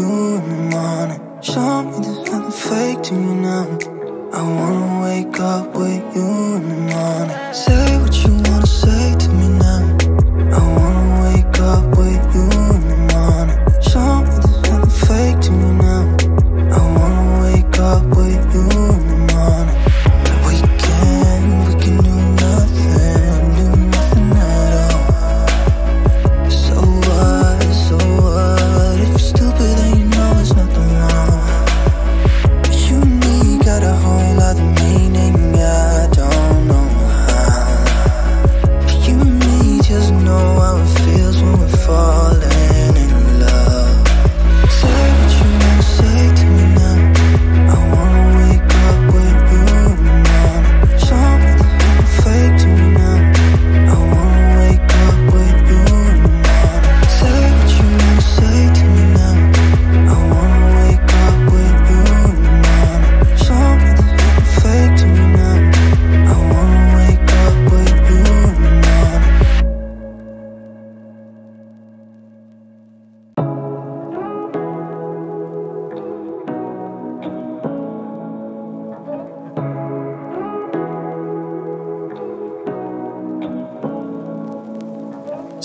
you in the morning. Show me that nothing fake to me now. I wanna wake up with you in the morning. Say what you wanna say to me.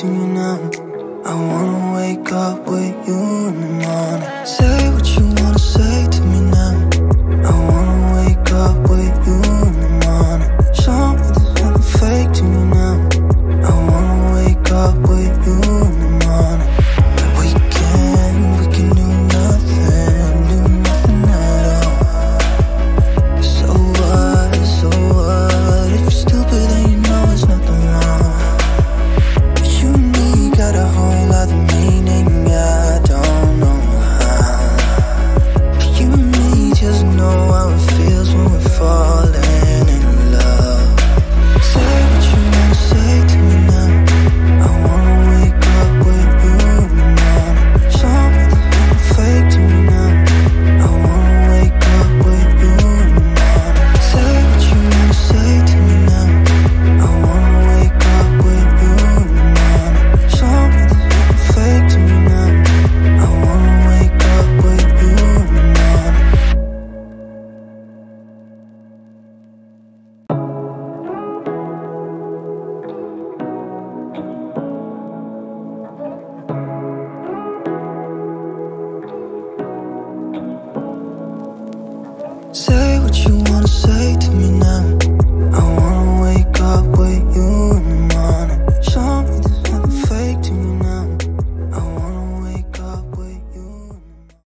to me now. I wanna wake up with you in the morning. Say what you wanna say to me now. I wanna wake up with you.